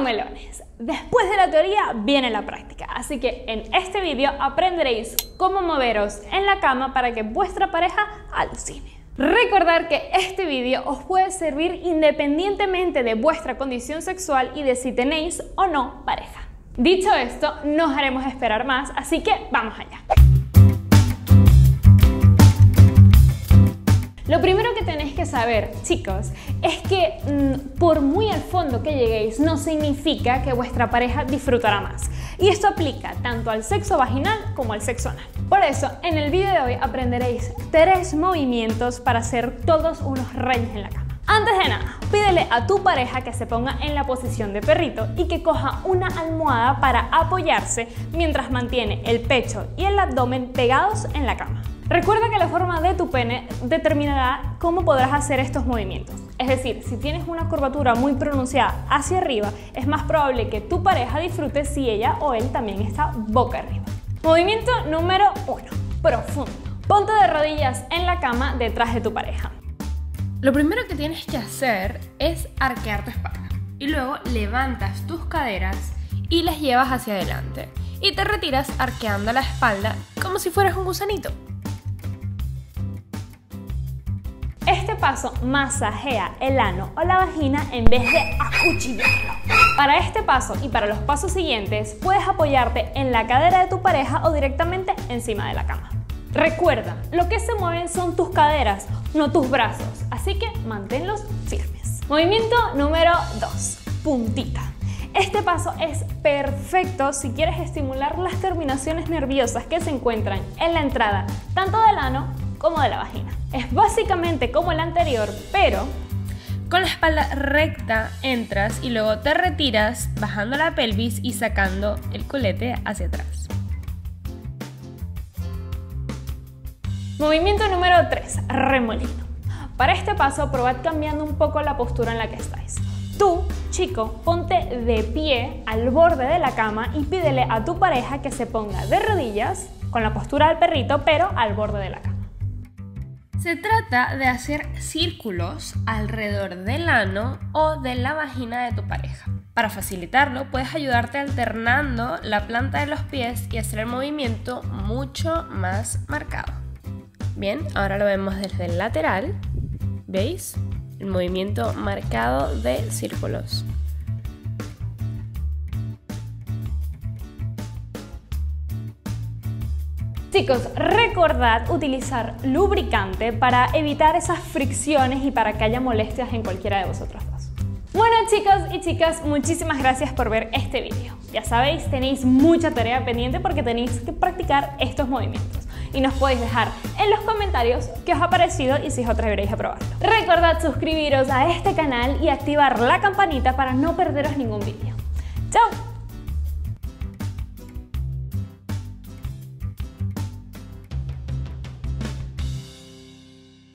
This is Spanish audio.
Melones, después de la teoría viene la práctica, así que en este vídeo aprenderéis cómo moveros en la cama para que vuestra pareja alucine. Recordar que este vídeo os puede servir independientemente de vuestra condición sexual y de si tenéis o no pareja. Dicho esto, no os haremos esperar más, así que vamos allá. Lo primero que tenéis que saber, chicos, es que mm, por muy al fondo que lleguéis no significa que vuestra pareja disfrutará más. Y esto aplica tanto al sexo vaginal como al sexo anal. Por eso, en el vídeo de hoy aprenderéis tres movimientos para ser todos unos reyes en la cama. Antes de nada, pídele a tu pareja que se ponga en la posición de perrito y que coja una almohada para apoyarse mientras mantiene el pecho y el abdomen pegados en la cama. Recuerda que la forma de tu pene determinará cómo podrás hacer estos movimientos. Es decir, si tienes una curvatura muy pronunciada hacia arriba, es más probable que tu pareja disfrute si ella o él también está boca arriba. Movimiento número 1. Profundo. Ponte de rodillas en la cama detrás de tu pareja. Lo primero que tienes que hacer es arquear tu espalda y luego levantas tus caderas y las llevas hacia adelante y te retiras arqueando la espalda como si fueras un gusanito. Este paso masajea el ano o la vagina en vez de acuchillarlo. Para este paso y para los pasos siguientes puedes apoyarte en la cadera de tu pareja o directamente encima de la cama. Recuerda, lo que se mueven son tus caderas, no tus brazos, así que manténlos firmes. Movimiento número 2, puntita. Este paso es perfecto si quieres estimular las terminaciones nerviosas que se encuentran en la entrada tanto del ano como de la vagina. Es básicamente como el anterior, pero con la espalda recta entras y luego te retiras bajando la pelvis y sacando el culete hacia atrás. Movimiento número 3, remolino. Para este paso probad cambiando un poco la postura en la que estáis. Tú, chico, ponte de pie al borde de la cama y pídele a tu pareja que se ponga de rodillas con la postura del perrito, pero al borde de la cama. Se trata de hacer círculos alrededor del ano o de la vagina de tu pareja. Para facilitarlo, puedes ayudarte alternando la planta de los pies y hacer el movimiento mucho más marcado. Bien, ahora lo vemos desde el lateral. ¿Veis? El movimiento marcado de círculos. Chicos, recordad utilizar lubricante para evitar esas fricciones y para que haya molestias en cualquiera de vosotros dos. Bueno chicos y chicas, muchísimas gracias por ver este vídeo. Ya sabéis, tenéis mucha tarea pendiente porque tenéis que practicar estos movimientos. Y nos podéis dejar en los comentarios qué os ha parecido y si os atreveréis a probarlo. Recordad suscribiros a este canal y activar la campanita para no perderos ningún vídeo. ¡Chao!